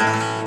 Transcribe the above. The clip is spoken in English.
Yeah.